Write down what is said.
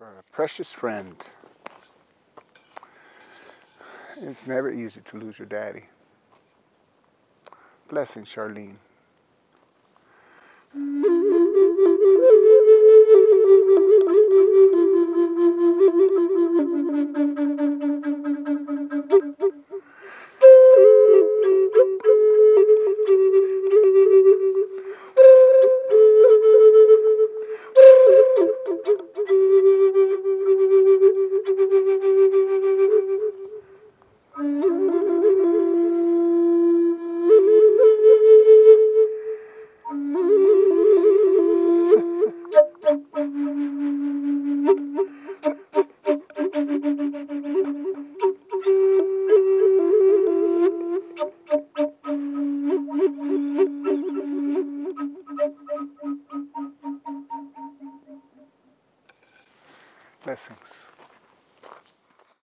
For a precious friend. It's never easy to lose your daddy. Blessing, Charlene. Blessings.